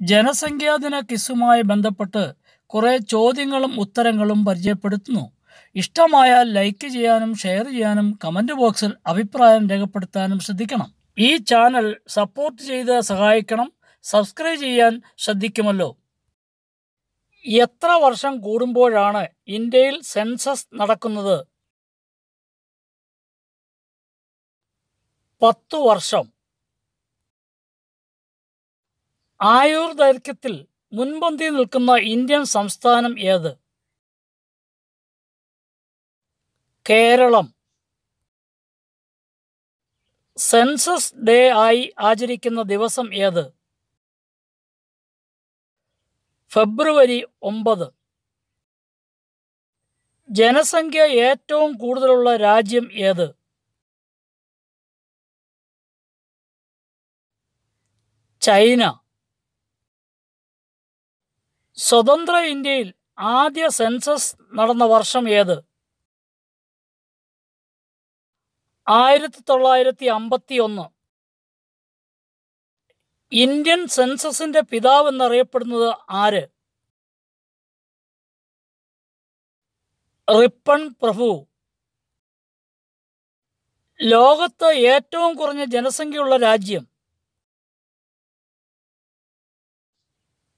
ജനസംഖ്യാദിന ക്വിസുമായി ബന്ധപ്പെട്ട് കുറേ ചോദ്യങ്ങളും ഉത്തരങ്ങളും പരിചയപ്പെടുത്തുന്നു. ഇഷ്ടമായാൽ ലൈക്ക് ചെയ്യാനും ഷെയർ ചെയ്യാനും കമന്റ് ബോക്സിൽ അഭിപ്രായം രേഖപ്പെടുത്താനും ശ്രദ്ധിക്കണം. ഈ ചാനൽ സപ്പോർട്ട് ചെയ്ത് സഹായിക്കണം. സബ്സ്ക്രൈബ് ചെയ്യാൻ ശ്രദ്ധിക്കുമല്ലോ. എത്ര വർഷം കൂടുമ്പോഴാണ് ഇന്ത്യയിൽ സെൻസസ് നടക്കുന്നത്? പത്തു വർഷം. ആയുർ ദൈർഘ്യത്തിൽ മുൻപന്തി നിൽക്കുന്ന ഇന്ത്യൻ സംസ്ഥാനം ഏത്? കേരളം. സെൻസസ് ഡേ ആയി ആചരിക്കുന്ന ദിവസം ഏത്? ഫെബ്രുവരി ഒമ്പത്. ജനസംഖ്യ ഏറ്റവും കൂടുതലുള്ള രാജ്യം ഏത്? ചൈന. സ്വതന്ത്ര ഇന്ത്യയിൽ ആദ്യ സെൻസസ് നടന്ന വർഷം ഏത്? ആയിരത്തി തൊള്ളായിരത്തി അമ്പത്തി ഒന്ന് ഇന്ത്യൻ സെൻസസിന്റെ പിതാവ് എന്നറിയപ്പെടുന്നത് ആര്? റിപ്പൺ പ്രഭു. ലോകത്ത് ഏറ്റവും കുറഞ്ഞ ജനസംഖ്യയുള്ള രാജ്യം?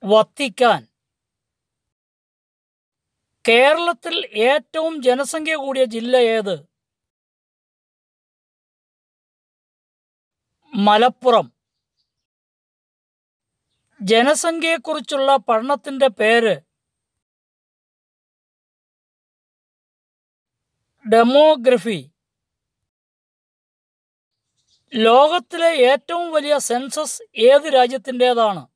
വത്തിക്കാൻ. കേരളത്തിൽ ഏറ്റവും ജനസംഖ്യ കൂടിയ ജില്ല ഏത്? മലപ്പുറം. ജനസംഖ്യയെക്കുറിച്ചുള്ള പഠനത്തിന്റെ പേര് ഡെമോഗ്രഫി. ലോകത്തിലെ ഏറ്റവും വലിയ സെൻസസ് ഏത് രാജ്യത്തിന്റേതാണ്?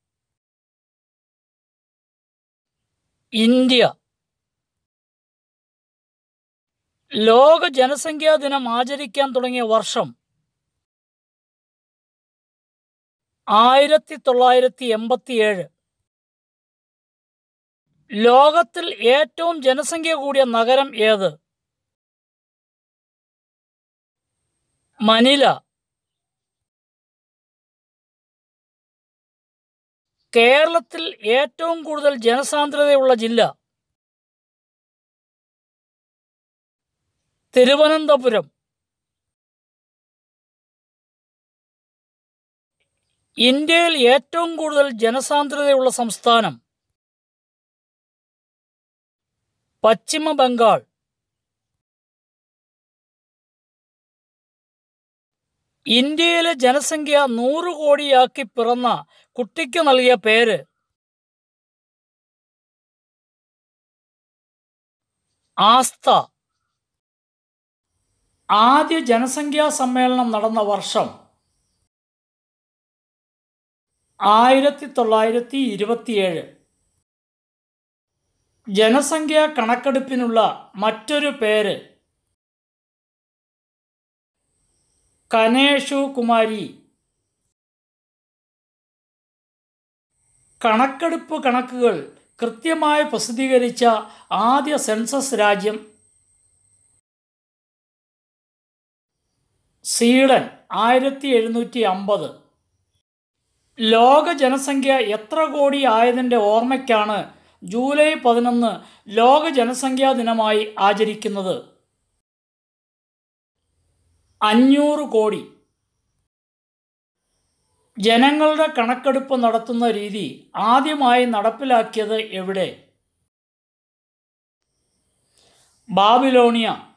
ഇന്ത്യ. ലോക ജനസംഖ്യാ ദിനം ആചരിക്കാൻ തുടങ്ങിയ വർഷം ആയിരത്തി തൊള്ളായിരത്തി എൺപത്തിയേഴ്. ലോകത്തിൽ ഏറ്റവും ജനസംഖ്യ കൂടിയ നഗരം ഏത്? മനില. കേരളത്തിൽ ഏറ്റവും കൂടുതൽ ജനസാന്ദ്രതയുള്ള ജില്ല തിരുവനന്തപുരം. ഇന്ത്യയിൽ ഏറ്റവും കൂടുതൽ ജനസാന്ദ്രതയുള്ള സംസ്ഥാനം പശ്ചിമ ബംഗാൾ. ഇന്ത്യയിലെ ജനസംഖ്യ നൂറ് കോടിയാക്കി പിറന്ന കുട്ടിക്ക് നൽകിയ പേര് ആസ്ഥ. ആദ്യ ജനസംഖ്യാ സമ്മേളനം നടന്ന വർഷം ആയിരത്തി തൊള്ളായിരത്തി ഇരുപത്തിയേഴ് ജനസംഖ്യാ കണക്കെടുപ്പിനുള്ള മറ്റൊരു പേര് കനേഷു കുമാരി. കണക്കെടുപ്പ് കണക്കുകൾ കൃത്യമായി പ്രസിദ്ധീകരിച്ച ആദ്യ സെൻസസ് രാജ്യം സ്വീഡൻ ആയിരത്തി എഴുന്നൂറ്റി അമ്പത് ലോക ജനസംഖ്യ എത്ര കോടി ആയതിന്റെ ഓർമ്മയ്ക്കാണ് ജൂലൈ പതിനൊന്ന് ലോക ജനസംഖ്യാ ദിനമായി ആചരിക്കുന്നത്. അഞ്ഞൂറ് കോടി. ജനങ്ങളുടെ കണക്കെടുപ്പ് നടത്തുന്ന രീതി ആദ്യമായി നടപ്പിലാക്കിയത് എവിടെ? ബാബിലോണിയ.